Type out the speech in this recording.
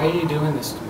why are you doing this to me?